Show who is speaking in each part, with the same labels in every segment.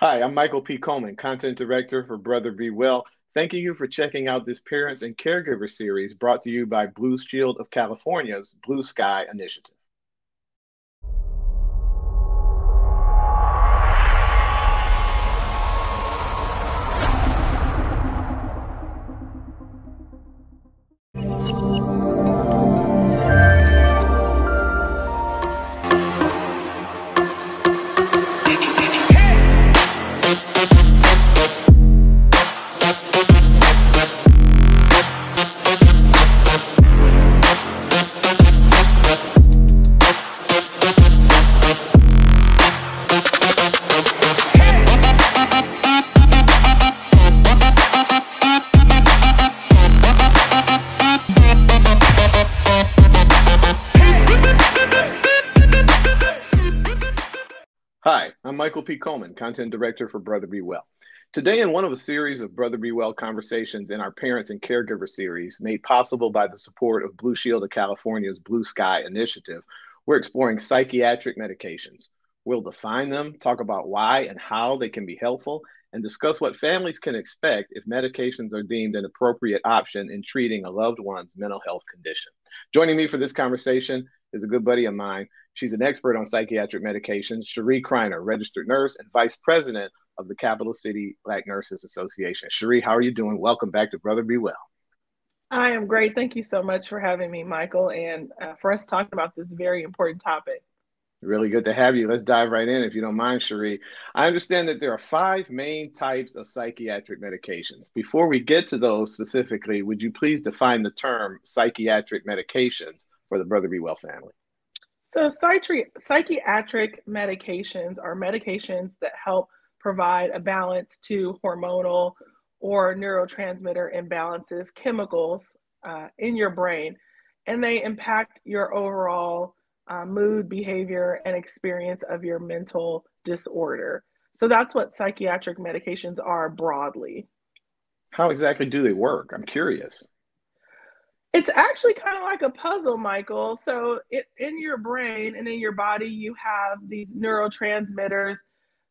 Speaker 1: Hi, I'm Michael P. Coleman, Content Director for Brother Be Well. Thanking you for checking out this Parents and Caregiver series brought to you by Blue Shield of California's Blue Sky Initiative. Hi, I'm Michael P. Coleman, Content Director for Brother Be Well. Today, in one of a series of Brother Be Well conversations in our Parents and Caregiver series, made possible by the support of Blue Shield of California's Blue Sky Initiative, we're exploring psychiatric medications. We'll define them, talk about why and how they can be helpful, and discuss what families can expect if medications are deemed an appropriate option in treating a loved one's mental health condition. Joining me for this conversation is a good buddy of mine. She's an expert on psychiatric medications, Sheree Criner, registered nurse and vice president of the Capitol City Black Nurses Association. Sheree, how are you doing? Welcome back to Brother Be Well.
Speaker 2: I am great. Thank you so much for having me, Michael, and uh, for us talking about this very important topic.
Speaker 1: Really good to have you. Let's dive right in if you don't mind, Sheree. I understand that there are five main types of psychiatric medications. Before we get to those specifically, would you please define the term psychiatric medications for the Brother Be Well family?
Speaker 2: So, psychiatric medications are medications that help provide a balance to hormonal or neurotransmitter imbalances, chemicals uh, in your brain, and they impact your overall uh, mood, behavior, and experience of your mental disorder. So, that's what psychiatric medications are broadly.
Speaker 1: How exactly do they work? I'm curious.
Speaker 2: It's actually kind of like a puzzle, Michael. So, it, in your brain and in your body, you have these neurotransmitters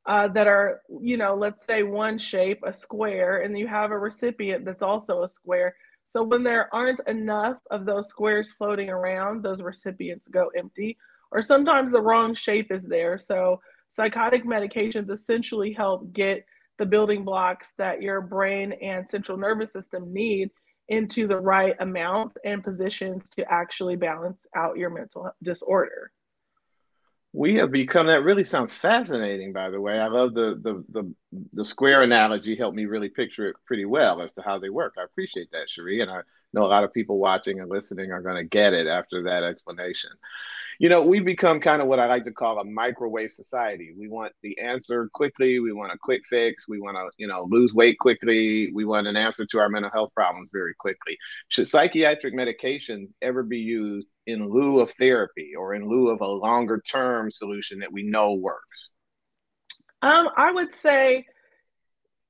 Speaker 2: uh, that are, you know, let's say one shape, a square, and you have a recipient that's also a square. So, when there aren't enough of those squares floating around, those recipients go empty, or sometimes the wrong shape is there. So, psychotic medications essentially help get the building blocks that your brain and central nervous system need into the right amount and positions to actually balance out your mental disorder.
Speaker 1: We have become that really sounds fascinating by the way. I love the the the, the square analogy helped me really picture it pretty well as to how they work. I appreciate that, Sheree, and I know a lot of people watching and listening are going to get it after that explanation you know, we've become kind of what I like to call a microwave society. We want the answer quickly. We want a quick fix. We want to, you know, lose weight quickly. We want an answer to our mental health problems very quickly. Should psychiatric medications ever be used in lieu of therapy or in lieu of a longer term solution that we know works?
Speaker 2: Um, I would say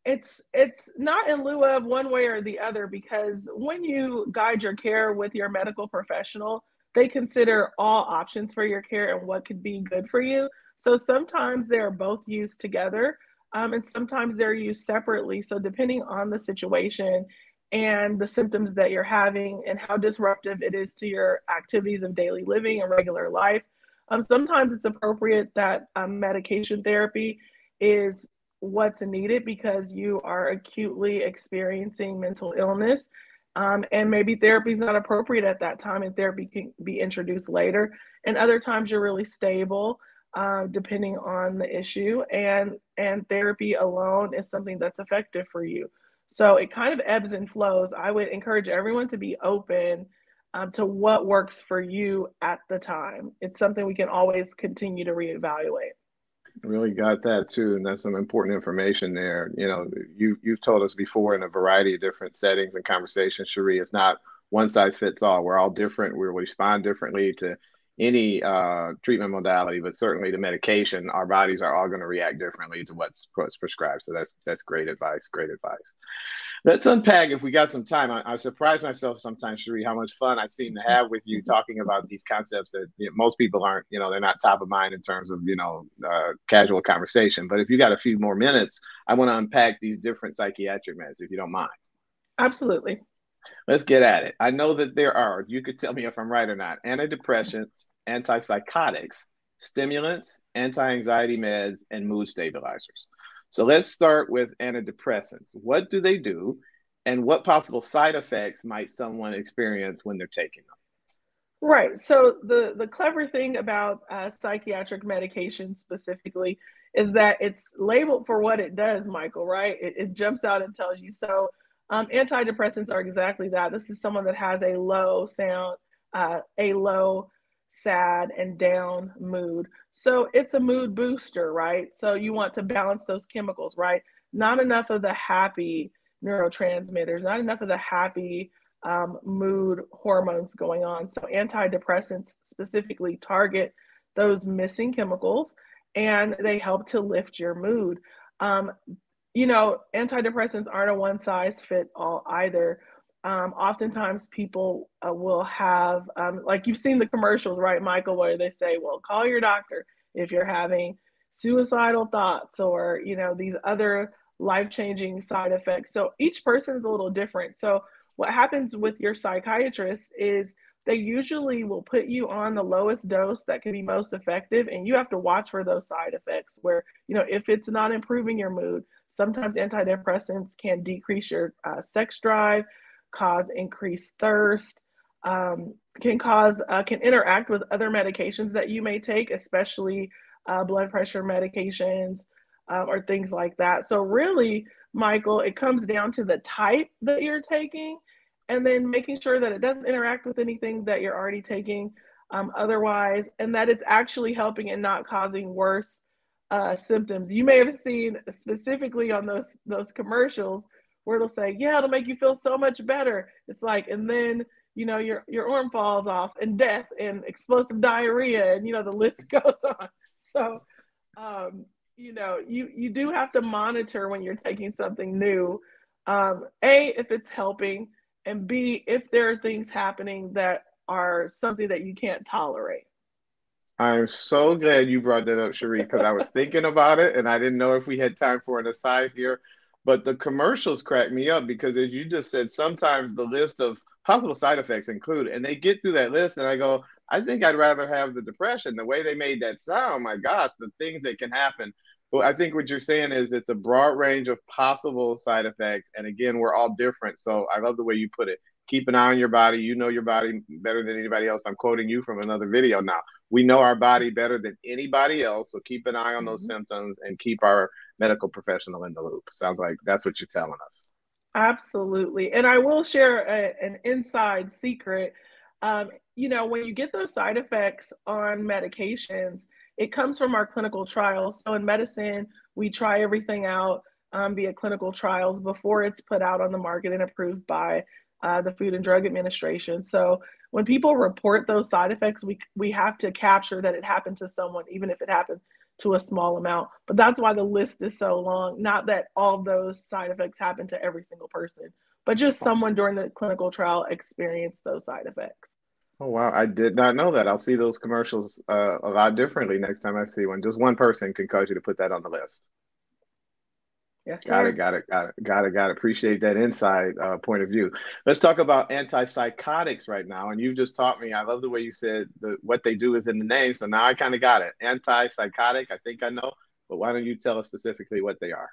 Speaker 2: it's it's not in lieu of one way or the other because when you guide your care with your medical professional, they consider all options for your care and what could be good for you. So sometimes they're both used together um, and sometimes they're used separately. So depending on the situation and the symptoms that you're having and how disruptive it is to your activities of daily living and regular life, um, sometimes it's appropriate that um, medication therapy is what's needed because you are acutely experiencing mental illness um, and maybe therapy is not appropriate at that time and therapy can be introduced later. And other times you're really stable, uh, depending on the issue. And, and therapy alone is something that's effective for you. So it kind of ebbs and flows. I would encourage everyone to be open um, to what works for you at the time. It's something we can always continue to reevaluate
Speaker 1: really got that too and that's some important information there. You know you you've told us before in a variety of different settings and conversations Sheree it's not one size fits all. We're all different. We respond differently to any uh, treatment modality, but certainly the medication, our bodies are all going to react differently to what's what's prescribed. So that's that's great advice. Great advice. Let's unpack if we got some time. I, I surprise myself sometimes, Sheree, how much fun I seem to have with you talking about these concepts that you know, most people aren't. You know, they're not top of mind in terms of you know uh, casual conversation. But if you got a few more minutes, I want to unpack these different psychiatric meds, if you don't mind.
Speaker 2: Absolutely.
Speaker 1: Let's get at it. I know that there are, you could tell me if I'm right or not, antidepressants, antipsychotics, stimulants, anti anxiety meds, and mood stabilizers. So let's start with antidepressants. What do they do, and what possible side effects might someone experience when they're taking them?
Speaker 2: Right. So the the clever thing about uh, psychiatric medication specifically is that it's labeled for what it does, Michael. Right? It, it jumps out and tells you. So um, antidepressants are exactly that. This is someone that has a low sound, uh, a low, sad, and down mood. So it's a mood booster, right? So you want to balance those chemicals, right? Not enough of the happy neurotransmitters, not enough of the happy um, mood hormones going on. So antidepressants specifically target those missing chemicals and they help to lift your mood. Um, you know, antidepressants aren't a one size fit all either. Um, oftentimes people uh, will have, um, like you've seen the commercials, right, Michael, where they say, well, call your doctor if you're having suicidal thoughts or, you know, these other life changing side effects. So each person is a little different. So what happens with your psychiatrist is they usually will put you on the lowest dose that can be most effective and you have to watch for those side effects where you know if it's not improving your mood Sometimes antidepressants can decrease your uh, sex drive, cause increased thirst, um, can cause uh, can interact with other medications that you may take, especially uh, blood pressure medications uh, or things like that. So really, Michael, it comes down to the type that you're taking, and then making sure that it doesn't interact with anything that you're already taking um, otherwise, and that it's actually helping and not causing worse uh, symptoms. You may have seen specifically on those those commercials where it'll say, "Yeah, it'll make you feel so much better." It's like, and then you know your your arm falls off and death and explosive diarrhea and you know the list goes on. So, um, you know, you you do have to monitor when you're taking something new. Um, a, if it's helping, and B, if there are things happening that are something that you can't tolerate.
Speaker 1: I'm so glad you brought that up, Sheree, because I was thinking about it and I didn't know if we had time for an aside here. But the commercials crack me up because, as you just said, sometimes the list of possible side effects include, and they get through that list, and I go, I think I'd rather have the depression. The way they made that sound, my gosh, the things that can happen. But I think what you're saying is it's a broad range of possible side effects. And again, we're all different. So I love the way you put it. Keep an eye on your body. You know your body better than anybody else. I'm quoting you from another video now we know our body better than anybody else. So keep an eye on those mm-hmm. symptoms and keep our medical professional in the loop. Sounds like that's what you're telling us.
Speaker 2: Absolutely. And I will share a, an inside secret. Um, you know, when you get those side effects on medications, it comes from our clinical trials. So in medicine, we try everything out um, via clinical trials before it's put out on the market and approved by uh, the Food and Drug Administration. So when people report those side effects, we we have to capture that it happened to someone, even if it happened to a small amount. But that's why the list is so long. Not that all those side effects happen to every single person, but just someone during the clinical trial experienced those side effects.
Speaker 1: Oh wow, I did not know that. I'll see those commercials uh, a lot differently next time I see one. Just one person can cause you to put that on the list.
Speaker 2: Yes,
Speaker 1: got
Speaker 2: sir.
Speaker 1: it, got it, got it, got it, got it. Appreciate that inside uh, point of view. Let's talk about antipsychotics right now. And you've just taught me. I love the way you said the, what they do is in the name. So now I kind of got it. Antipsychotic. I think I know, but why don't you tell us specifically what they are?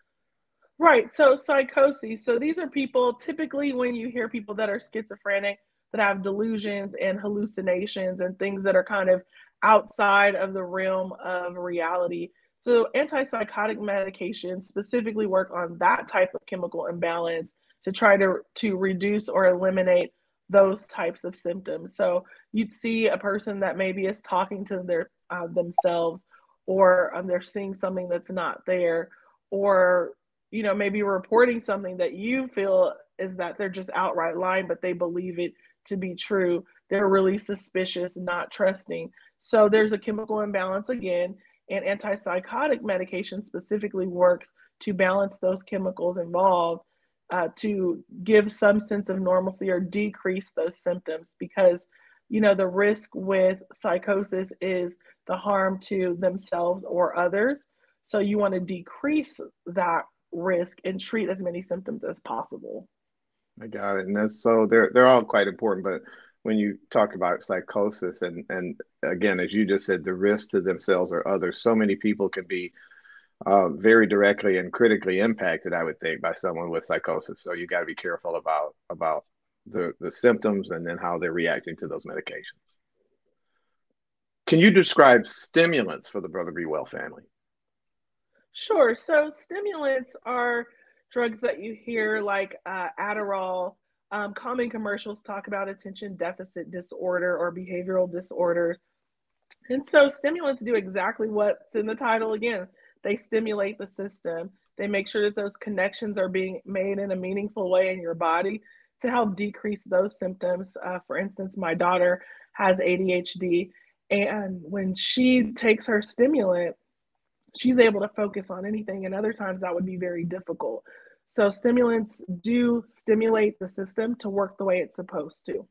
Speaker 2: Right. So psychoses. So these are people typically when you hear people that are schizophrenic that have delusions and hallucinations and things that are kind of outside of the realm of reality so antipsychotic medications specifically work on that type of chemical imbalance to try to, to reduce or eliminate those types of symptoms. So you'd see a person that maybe is talking to their uh, themselves, or um, they're seeing something that's not there, or you know maybe reporting something that you feel is that they're just outright lying, but they believe it to be true. they're really suspicious, not trusting. So there's a chemical imbalance again, and antipsychotic medication specifically works to balance those chemicals involved uh, to give some sense of normalcy or decrease those symptoms because you know the risk with psychosis is the harm to themselves or others so you want to decrease that risk and treat as many symptoms as possible
Speaker 1: i got it. And that's so they're they're all quite important but when you talk about psychosis and and again as you just said the risk to themselves or others so many people can be uh, very directly and critically impacted i would think by someone with psychosis. So you got to be careful about about the the symptoms and then how they're reacting to those medications. Can you describe stimulants for the brother be well family?
Speaker 2: Sure. So stimulants are drugs that you hear like uh, adderall um, common commercials talk about attention deficit disorder or behavioral disorders. And so stimulants do exactly what's in the title again. They stimulate the system. They make sure that those connections are being made in a meaningful way in your body to help decrease those symptoms. Uh, for instance, my daughter has ADHD, and when she takes her stimulant, she's able to focus on anything, and other times that would be very difficult. So stimulants do stimulate the system to work the way it's supposed to.